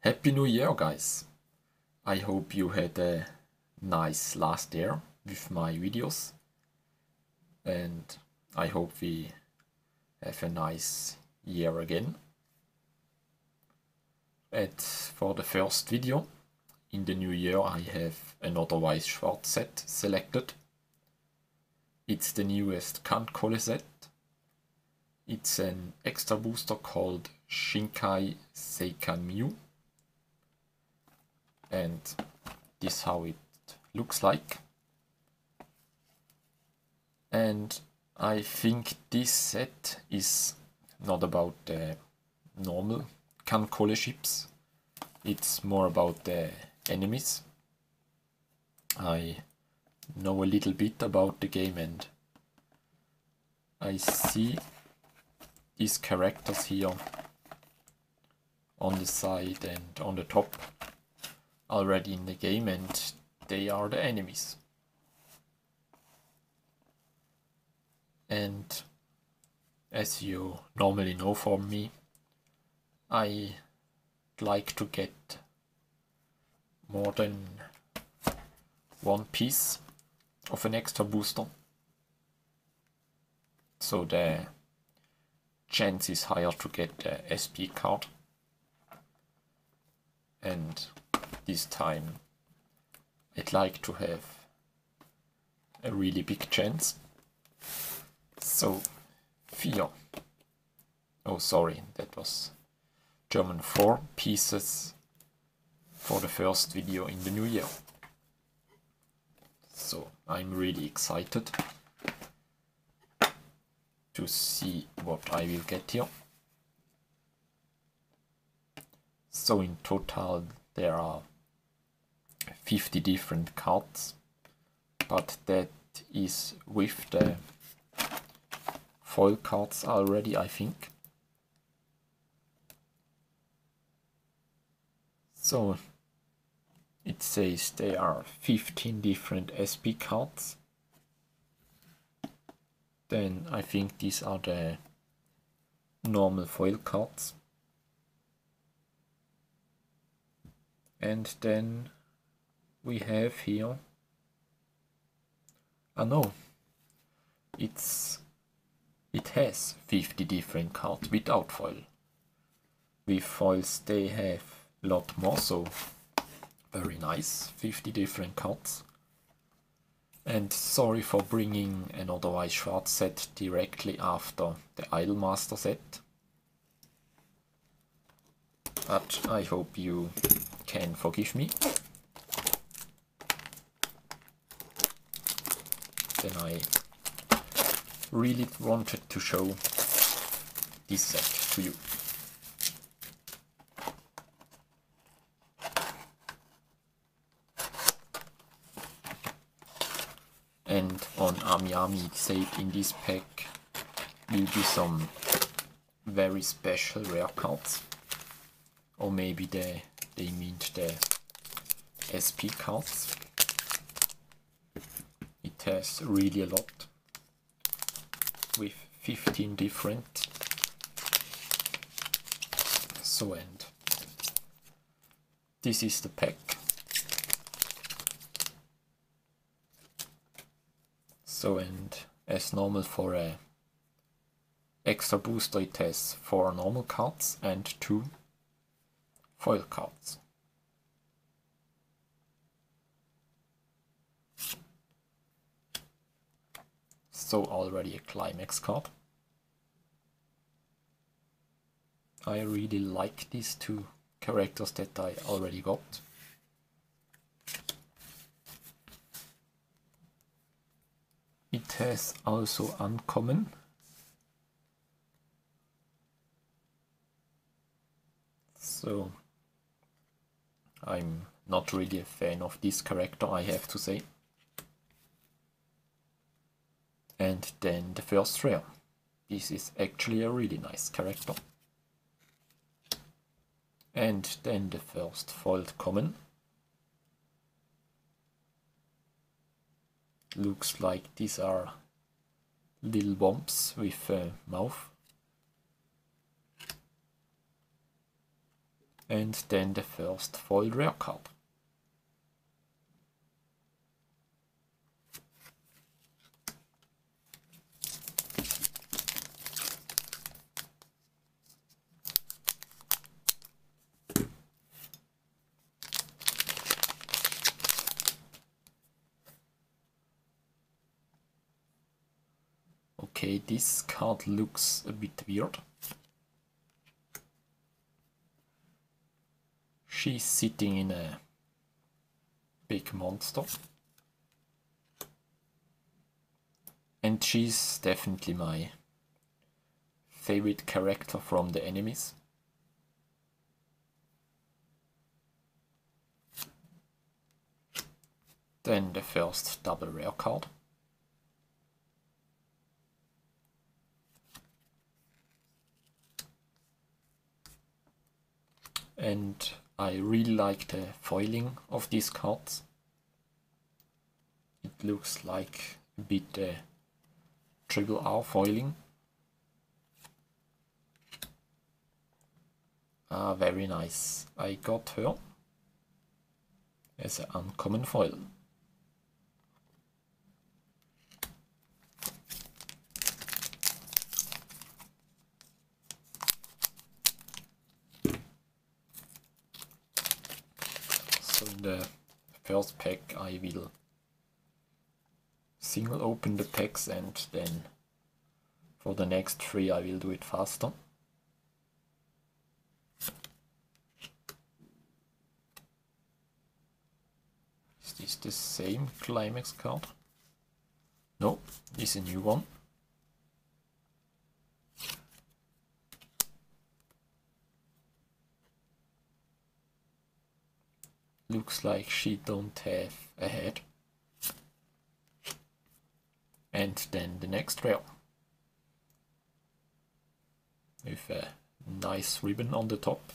Happy New Year, guys! I hope you had a nice last year with my videos, and I hope we have a nice year again. And for the first video in the new year, I have another Weiss Schwarz set selected. It's the newest Kan Colle set. It's an extra booster called Shinkai Seikan Miyu and this how it looks like. And I think this set is not about the normal Kan Colle ships. It's more about the enemies. I know a little bit about the game and I see these characters here on the side and on the top already in the game and they are the enemies. And as you normally know from me, I like to get more than one piece of an extra booster. So the chance is higher to get the SP card. And this time I'd like to have a really big chance. So, vier. Oh, sorry, that was German four pieces for the first video in the new year. So, I'm really excited to see what I will get here. So in total there are 50 different cards, but that is with the foil cards already, I think. So it says there are 15 different SP cards. Then I think these are the normal foil cards. And then we have here ah no. It's it has 50 different cards without foil. With foils they have a lot more so very nice. 50 different cards. And sorry for bringing an otherwise short set directly after the Idolmaster set. But I hope you can forgive me then I really wanted to show this set to you. And on Ami it said in this pack will be some very special rare cards. Or maybe they, they meant the SP cards. It has really a lot with 15 different so and. This is the pack. So and as normal for a extra booster it has four normal cards and two foil cards so already a climax card. I really like these two characters that I already got. It has also uncommon. So I'm not really a fan of this character I have to say and then the first rare. This is actually a really nice character. And then the first foiled common. Looks like these are little bombs with a mouth. And then the first foil rare card. Okay, this card looks a bit weird. She's sitting in a big monster. And she's definitely my favorite character from the enemies. Then the first double rare card. and I really like the foiling of these cards. It looks like a bit uh, triple R foiling. Ah, very nice. I got her as an uncommon foil. the first pack I will single open the packs and then for the next three I will do it faster. Is this the same climax card? No, it's a new one. Looks like she don't have a head. And then the next rail. With a nice ribbon on the top.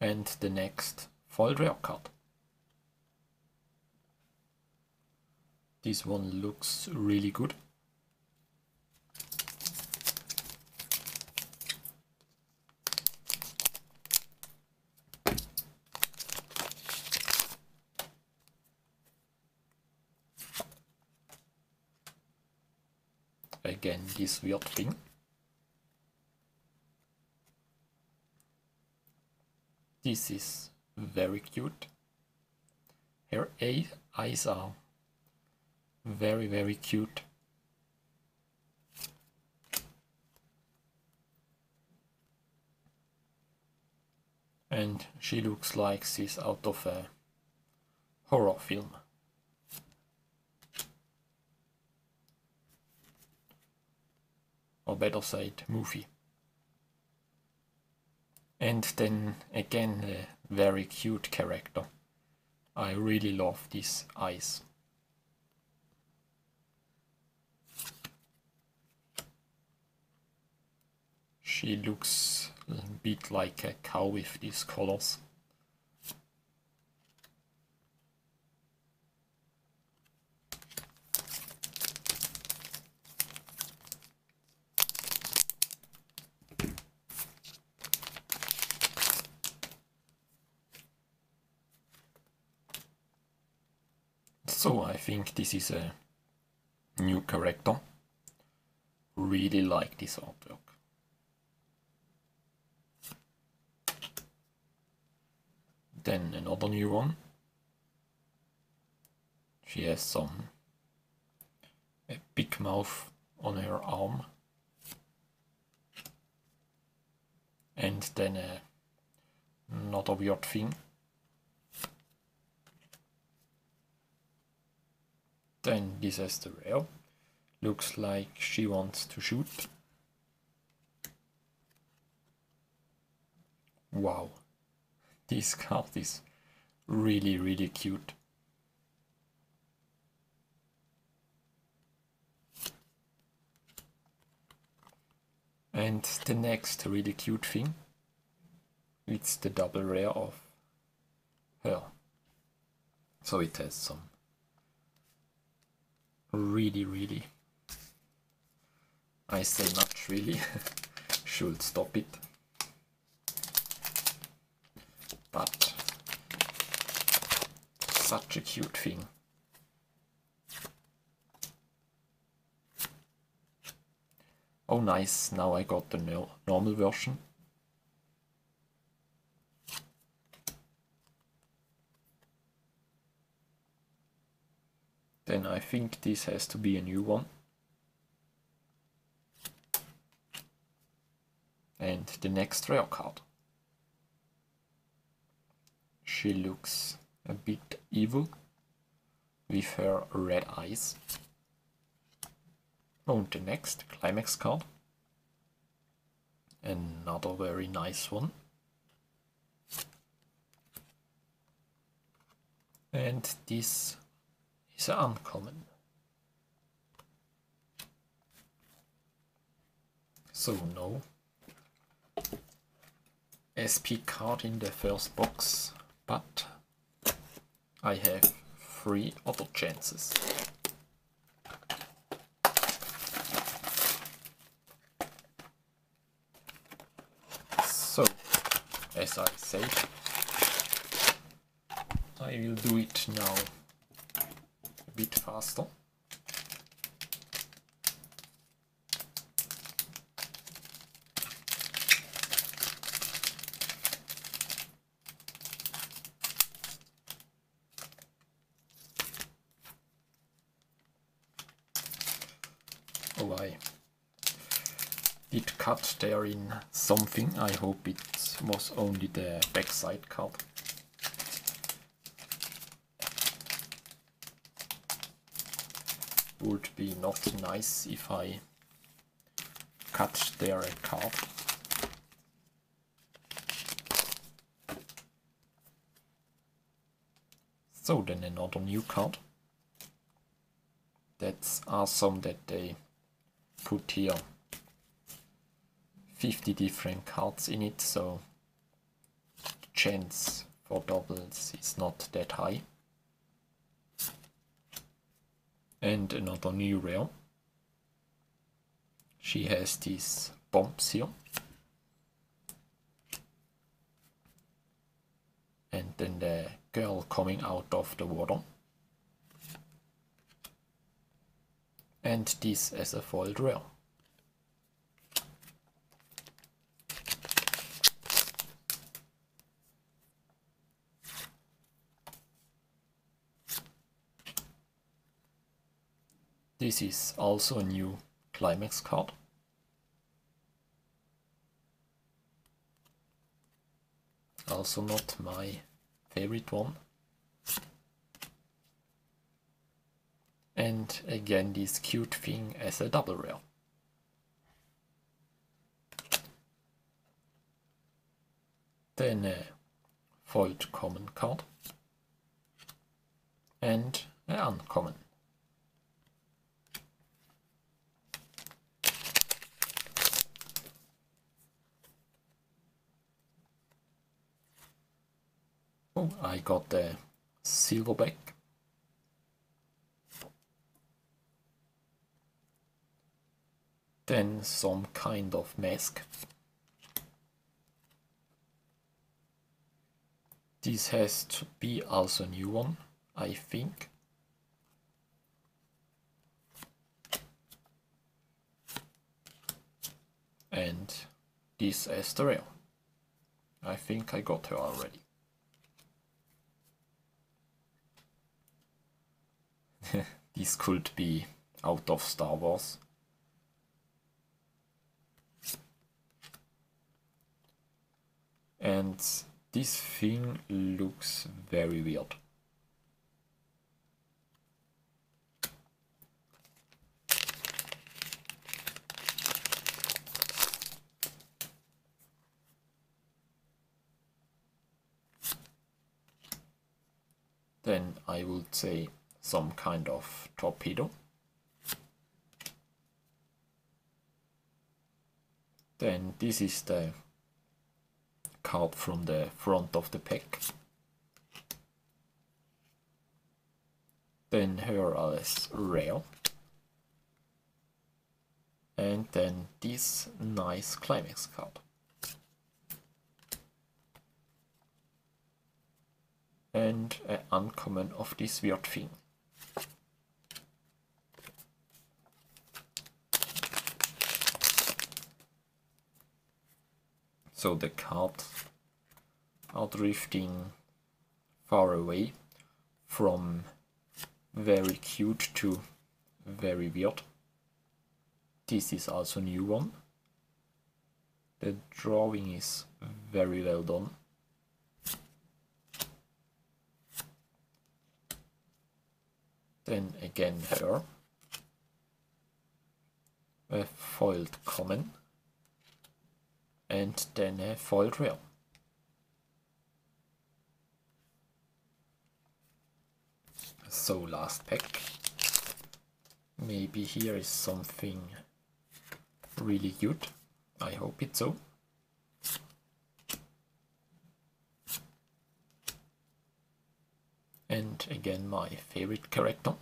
And the next foil rare card. This one looks really good. Again this weird thing. This is very cute. Her eyes are very very cute. And she looks like she's out of a horror film. Or better said movie. And then again a very cute character. I really love these eyes. She looks a bit like a cow with these colors. So I think this is a new character. Really like this artwork. Then another new one. She has some a big mouth on her arm. And then a, another weird thing. Then this is the rail. Looks like she wants to shoot. Wow, this card is really really cute. And the next really cute thing, it's the double rare of her. So it has some really, really I say not really. Should stop it. But such a cute thing. Oh nice, now I got the no normal version. Then I think this has to be a new one. And the next rare card. She looks a bit evil with her red eyes. On the next climax card. Another very nice one. And this is uncommon. So no SP card in the first box, but I have three other chances. So, as I said, I will do it now bit faster. Oh, I did cut there in something. I hope it was only the backside card. Would be not nice if I cut their card. So then another new card. That's awesome that they put here 50 different cards in it, so the chance for doubles is not that high. And another new rare. She has these bombs here. And then the girl coming out of the water. and this as a foiled rare. This is also a new climax card. Also not my favorite one. and again this cute thing as a double rail. Then a foiled common card and an uncommon. I got the silver silverback then some kind of mask. This has to be also a new one, I think. And this Asteria. I think I got her already. This could be out of Star Wars. and this thing looks very weird. Then I would say some kind of torpedo. Then this is the card from the front of the pack. Then here is rare. And then this nice climax card. And an uncommon of this weird thing. So the cards are drifting far away from very cute to very weird. This is also new one. The drawing is very well done. Then again her. A foiled common and then a foil rare. So last pack. Maybe here is something really good. I hope it's so. And again my favorite character.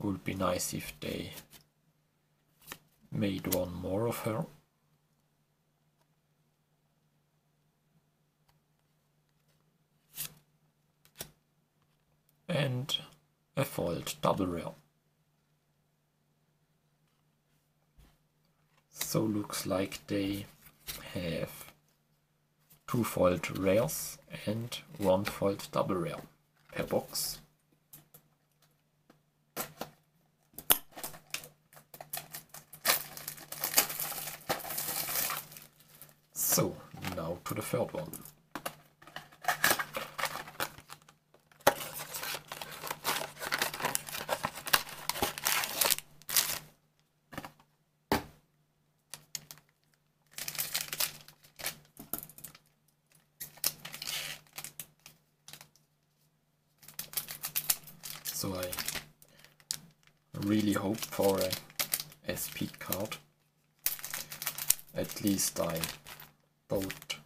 Would be nice if they made one more of her. And a foiled double rare. So looks like they have two foiled rares and one foiled double rare per box. So, now to the third one. I really hope for a SP card. At least I bought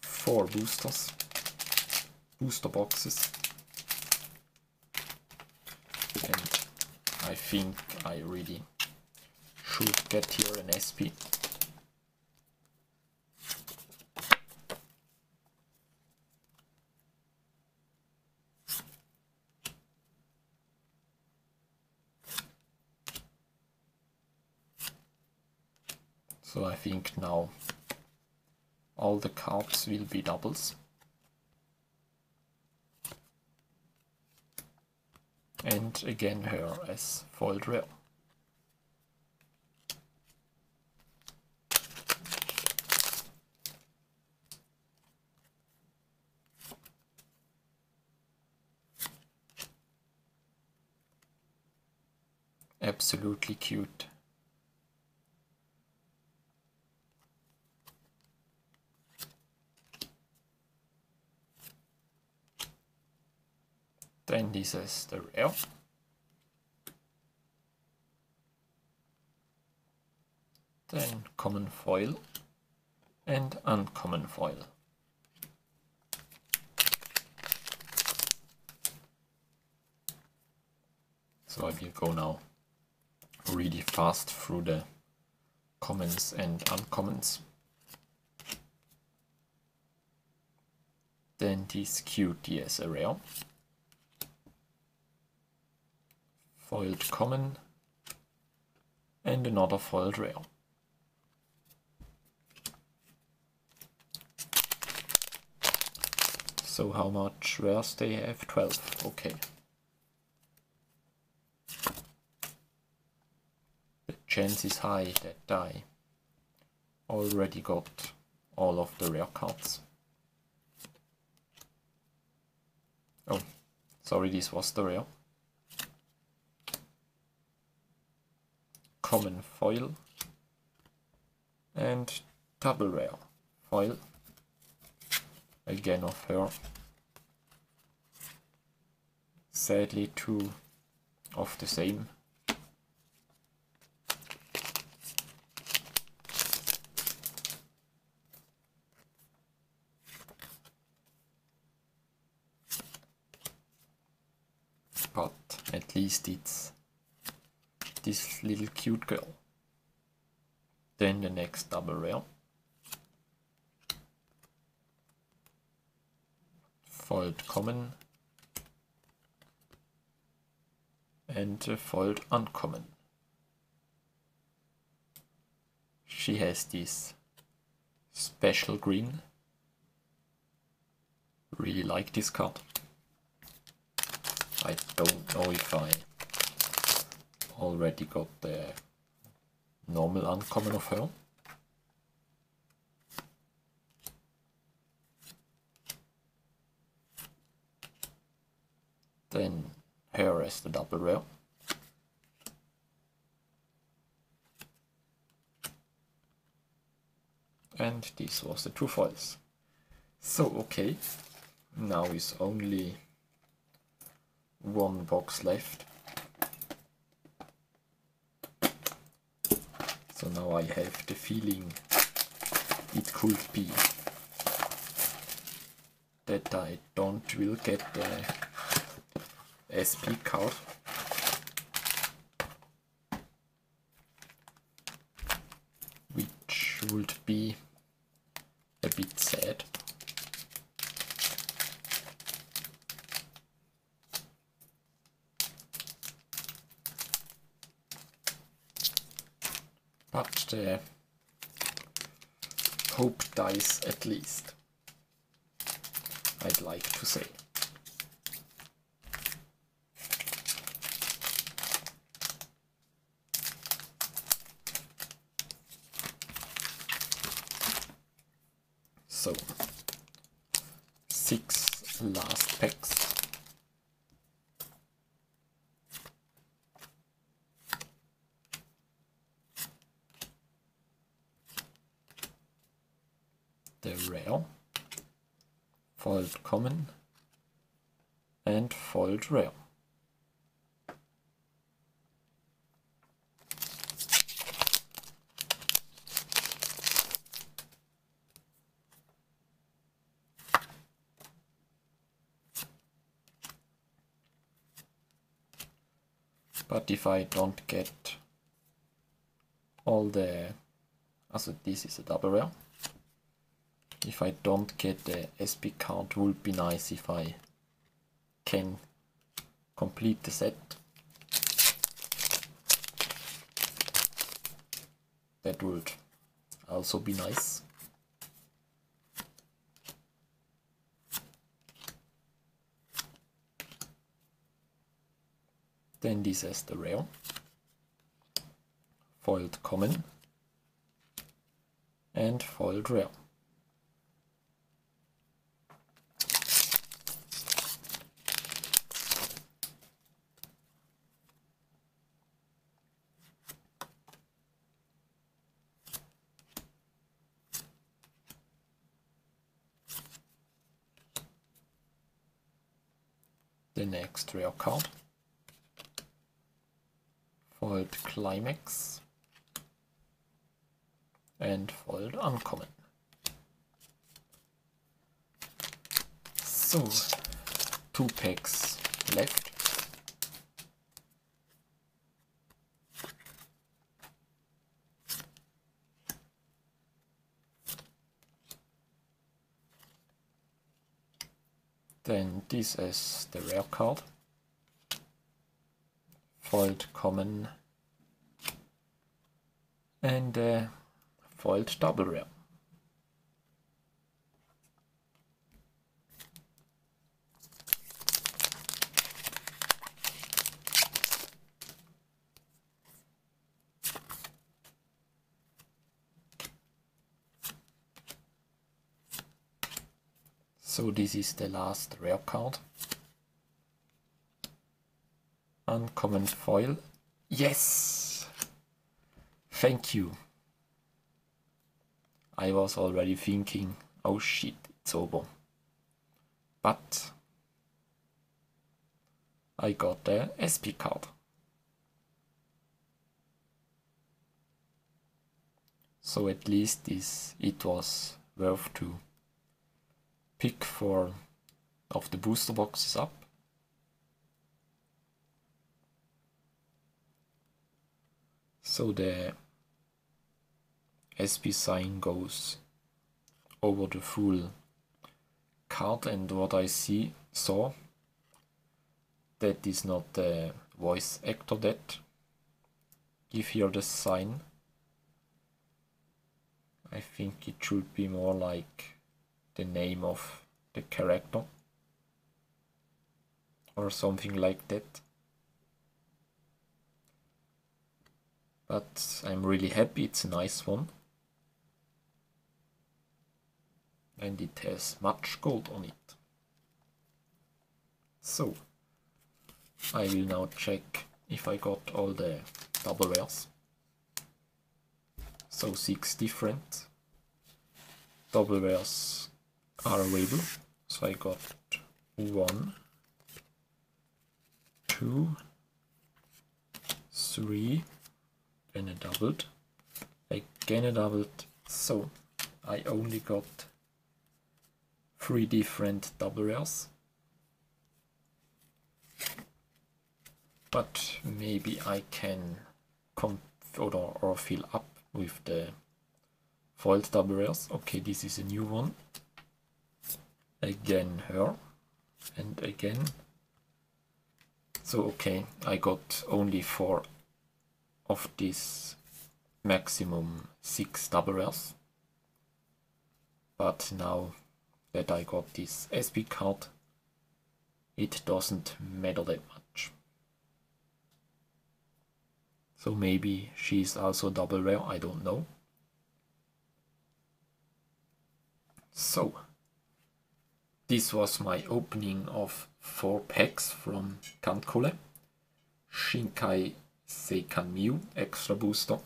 four boosters, booster boxes. And I think I really should get here an SP. So I think now all the cards will be doubles. And again her as foiled rare. Absolutely cute. Then this is the rail. Then common foil and uncommon foil. So I will go now really fast through the commons and uncommons. Then this QTS a rare. Foiled common and another foiled rare. So how much rares they have? 12, okay. The chance is high that I already got all of the rare cards. Oh, sorry, this was the rare. Common foil and double rare foil again of her sadly two of the same. But at least it's this little cute girl. Then the next double rail. Foiled common. And a foiled uncommon. She has this special green. Really like this card. I don't know if I already got the normal uncommon of her. Then her as the double rare. And this was the two foils. So okay, now is only one box left. So now I have the feeling it could be that I don't will get the SP card. Which would be a bit sad. The eh, hope dies at least. I'd like to say. So, six last packs. The rare, foiled common, and foiled rare. But if I don't get all the, also this is a double rare. If I don't get the SP count, would be nice if I can complete the set. That would also be nice. Then this is the rail. Foiled common. And foiled rare. Rare card foiled climax and foiled uncommon. So, two packs left. Then this is the rare card foiled common and uh, foiled double rare. So this is the last rare card uncommon foil. Yes! Thank you. I was already thinking, oh shit, it's over. But I got the SP card. So at least this it was worth to pick for of the booster boxes up. So the SP sign goes over the full card and what I see saw that is not the voice actor that give here the sign I think it should be more like the name of the character or something like that. But I'm really happy it's a nice one. And it has much gold on it. So I will now check if I got all the double rares so six different double rares are available so I got one two three then a doubled again a doubled so I only got three different double rares but maybe I can come or, or fill up with the foiled double rares. Okay, this is a new one. Again her and again. So okay, I got only four of this maximum six double rares. But now that I got this SP card, it doesn't matter that much. So maybe she's also double rare, I don't know. So, this was my opening of 4 packs from Kan Colle. Shinkai Seikan Miyu extra booster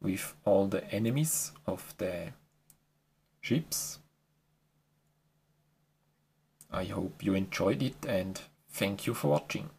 with all the enemies of the ships. I hope you enjoyed it and thank you for watching.